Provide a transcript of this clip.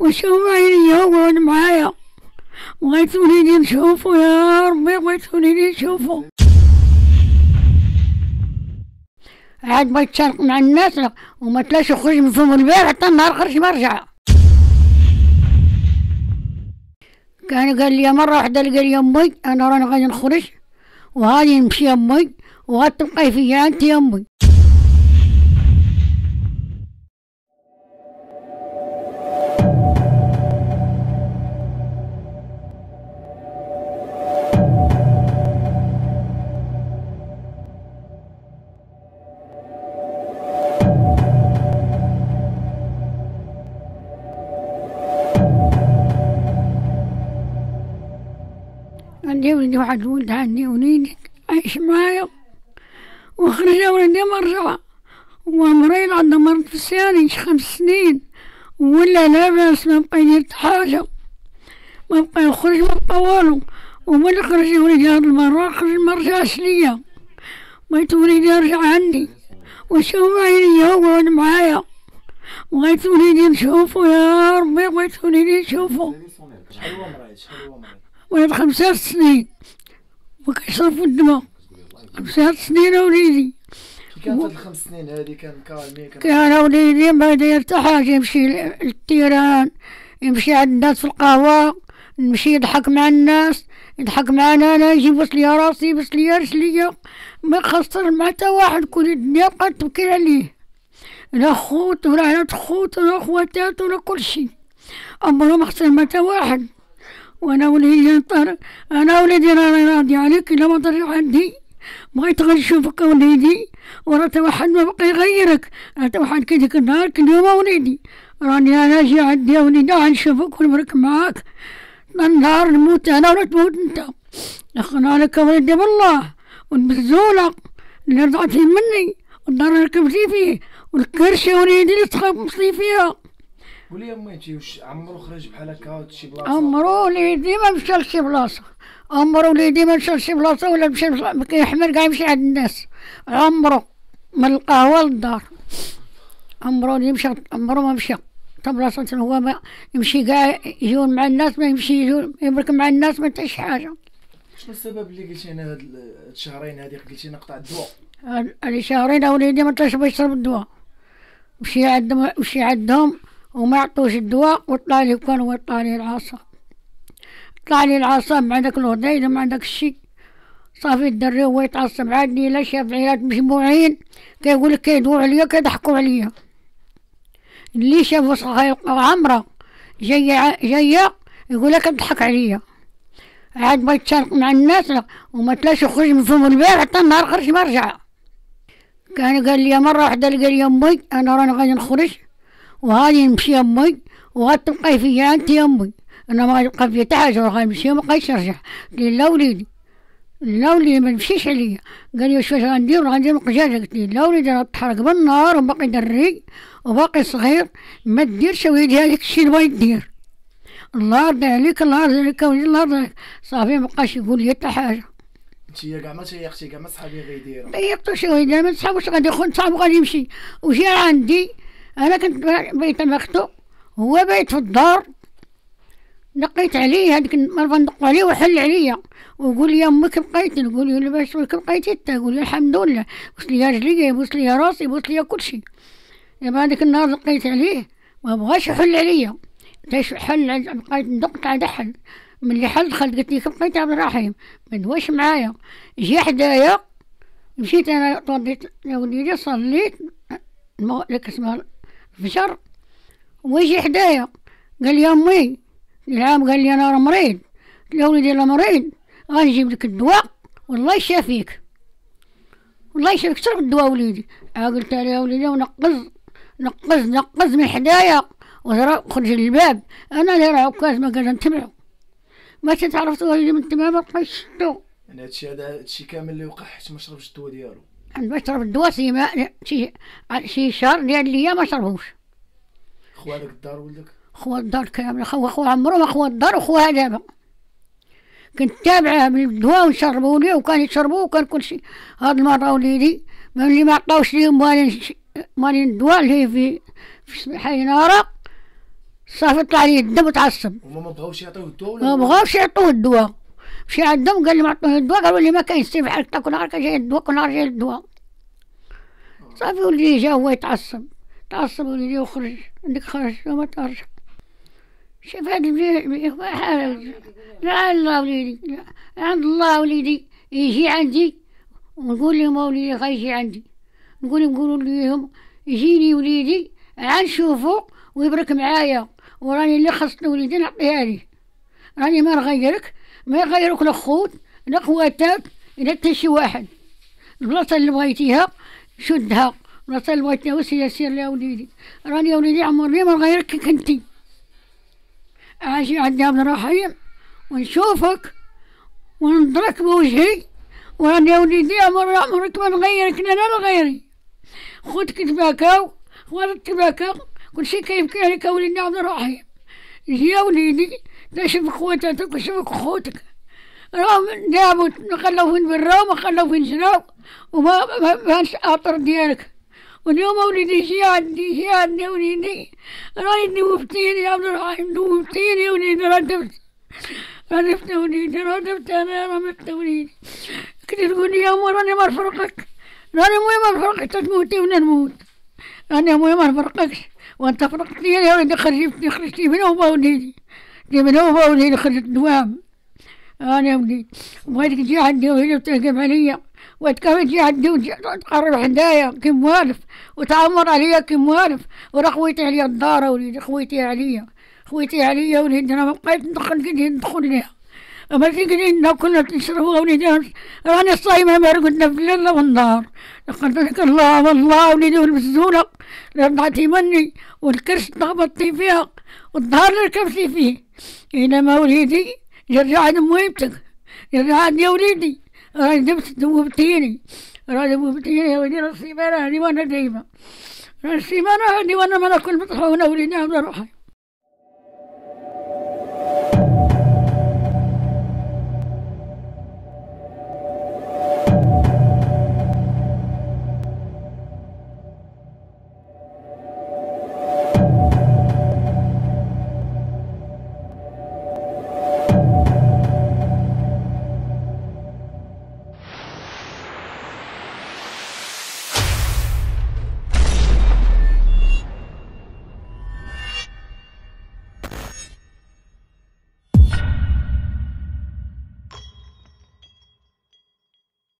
وشوف عيني يقعد معايا بغيت وليدي نشوفو يا ربي بغيت وليدي نشوفو عاد بغيت تشارك مع الناس وما تلاش يخرج من فم الباب حتى النهار خرج ما رجع كان قال لي مرة واحدة قال لي أمي أنا راني غادي نخرج وغادي نمشي أمي وغتبقاي فيا أنت يا عندي ولدي واحد ولد عندي وليدي عايش معايا. وخرج ولدي مرة. هو عنده مرض في السيارة خمس سنين. ولا لاباس ما بقى يدير حاجة. ما بقى يخرج ما بقى والو. ومن خرج ولدي هاد المرة خرج ما رجعش ليا بغيت وليدي يرجع عندي. وشوف عيني يقعد معايا. بغيت وليدي نشوفو يا ربي بغيت وليدي نشوفو شحال هو مريض شحال هو مريض ولد خمسة سنين. وكيشرب في الدماء خمسة سنين وليدي كي كان في هاد الخمس سنين هادي كان كالمي كان كان وليدي ما داير حتى حاجة يمشي للتيران يمشي عند الناس في القهوة نمشي يضحك مع الناس يضحك معنا أنا يجي يبوس ليا راسي يبوس ليا رجليا ما يخسر مع حتى واحد. كل الدنيا بقات تبكي عليه. لا خوت ولا عيلة خوت ولا خواتات ولا كل شي عمرو ما خسر مع حتى واحد وأنا وليدي طار أنا وليدي راني راضي عليك الا ما ترجع عندي بغيت غير نشوفك وليدي ورا تا واحد ما بقى يغيرك تا واحد كي ديك النهار كل يوم وليدي. راني أنا جي عندي وليدي غنشوفك ونبرك معاك. النهار نموت أنا ولا تموت أنت. دخلنا لك وليدي بالله. والمزولة اللي رضعتي مني والدار اللي ركبتي فيه. والكرشة وليدي اللي تخبصتي فيها. ولي انتي واش عمرو خرج بحال هكا شي بلاصة؟ عمرو وليدي ما مشى لشي بلاصة. عمرو وليدي ما مشى لشي بلاصة ولا مشى ما كيحمل كاع يمشي عند الناس. عمرو من القهوة للدار. عمرو اللي مشى عمرو ما مشى. حتى بلاصة هو ما يمشي كاع يجون مع الناس ما يمشي يجون يبرك مع الناس ما حتى شي حاجة. شنو السبب اللي قلتي أنا هاد ال- هاد الشهرين هادي؟ قلتي أنا قطع الدواء. هاد- شهرين وليدي ما باش يشرب الدواء. مشي عندهم مشي عندهم وما عطوش الدواء وطلع لي كان هو طلع لي العصا طلع لي العصا مع داك الغديد ما داك الشي صافي الدري هو يتعصب عادني لا شاف عيالات مجموعين كيقول لك كيدووا عليا كيضحكوا عليا. اللي شاف وصغة عمرة جاية ع- جاية يقول لك تضحك عليا. عاد بغيت تشارك مع الناس لا، وما تلاش يخرج من فم الباب حتى النهار خرج ما رجع كان قال لي مرة واحدة قال لي أمي أنا راني غادي نخرج. وغادي نمشي أمي وغتبقاي فيا أنت أمي أنا ما غادي يبقى فيا حتى حاجة وغادي نمشي وما بقيتش نرجع لا وليدي لا وليدي ما تمشيش عليا قال لي واش غندير غندير القجاجة قلت لي لا وليدي راه تحرق بالنهار وباقي دري وباقي صغير. ما ديرش وليدي هذاك الشيء اللي بغيت دير الله يرضي عليك الله يرضي عليك وليدي الله يرضي عليك. صافي مبقاش يقول لي حتى حاجة. انتي كاع ما تيقتي كاع ما صحابي غيديروا. ضيقت شي وين ما صحاب واش غادي يخون صحاب غادي يمشي. وجا عندي؟ أنا كنت بيت مختو هو بايت في الدار. نقيت عليه هذيك المرة ندق عليه وحل عليا ويقول لي أمك بقيت نقول له لاباس بك بقيتي أنت؟ يقول لي الحمد لله. بوس لي رجلي بوس لي راسي بوس لي كل شيء. دابا هذيك النهار لقيت عليه ما بغاش يحل عليا تاش حل؟ بقيت ندق على حل ملي حل دخلت قلت لي بقيت عبد الرحيم؟ ما دواش معايا. جي حدايا مشيت أنا توضيت وليدي صليت. المو... لك اسمها الفجر ويجي حدايا؟ قال لي أمي العام قال لي أنا راه مريض. يا وليدي أنا مريض. غنجيب لك الدواء والله يشافيك والله يشافيك شرب الدواء وليدي؟ قلت له يا وليدي ونقز نقز نقز من حدايا. وزرا خرج للباب أنا داير عكاز ما قال نتبعو ما تعرفت وليدي من تما ما بقيتش شفتو يعني هادشي هذا هادشي كامل اللي وقع حيت ما شربش الدواء ديالو. بشرب الدواء سيما شي شي شهر ديال ليا ما شربوش خو هذاك الدار ولدك؟ خو الدار كامل خو خو عمرو خو الدار وخوها دابا كنت تابعه بالدواء ونشربوا لي وكان يشربوا وكان كل شيء هاد المرة وليدي ملي ما عطاوش ليهم مالين مالين الدواء اللي في في حي نارة صافي طلع لي الدم وتعصب. هما ما بغاوش يعطيوه الدواء ولا ما بغاوش يعطوه الدواء. مشي عندهم قال لي ما عطوه الدواء قالوا لي ما كاين سي بحال هكا كل نهار جاي الدواء كل نهار جاي الدواء. صافي ولدي جا هو يتعصب. تعصب ولدي وخرج. عندك خرج وما ترجع شوف هاد البي حال لا لا وليدي. عند الله وليدي. يجي عندي ونقول لهم وليدي غيجي عندي. نقول لهم يجيني وليدي غنشوفو ويبرك معايا. وراني اللي خصني وليدي نعطيها ليه راني ما نغيرك. ما يغيرك لا خوت لا خواتك لا حتى شي واحد. البلاصة اللي بغيتيها شدها. البلاصة اللي بغيتيها وسير سير يا وليدي؟ راني يا وليدي عمري ما نغيرك كنتي أجي عندي عبد الرحيم ونشوفك ونضرك بوجهي. وراني يا وليدي عمر عمرك ما نغيرك لا لا نغيري خوتك تباكاو خواتك تباكاو كلشي كيبكي عليك يا وليدي عبد الرحيم. جي يا وليدي تشوف خواتاتك وشوف خوتك. راهم برا وما خلاو فين شراو وما ما بانش أطر ديالك. واليوم وليدي جي عندي جي عندي وليدي راني دوبتيني يا عبد الرحيم يا وليدي ردفت. ردفت وليدي ردفت أنا يا وليدي كنت تقول يا أمي راني ما نفرقك راني مي ما نفرقك تموتي ولا نموت. راني مي ما نفرقكش وأنت فرقتني يا وليدي خرجتني خرجتني من هو وليدي من هو خرجت دوام أنا وليدي بغيتك تجي عندي وهي تهجم عليا وتكون تجي عندي وتقرب حدايا كي موالف وتعمر عليا كي موالف ورا خويتي عليا الدار وليدي خويتي عليا خويتي عليا وليدي أنا ما بقيت ندخل كي ندخل ليها أما تقولي ناكل نشرب وليدي راني صايمة ما رقدنا في الليل والنهار لقد ذكر الله والله وليدي والمسزولة رضعتي مني والكرش ضغطتي فيها. والظهر ركبتي فيه. إنما وليدي يرجع عند مويبتك يرجع عند يا وليدي راني دبت دوبتيني راني دوبتيني يا وليدي. السيمانة هذه وأنا دايما. السيمانة هذه وأنا ما ناكل مطحونة وليدي عبد الرحيم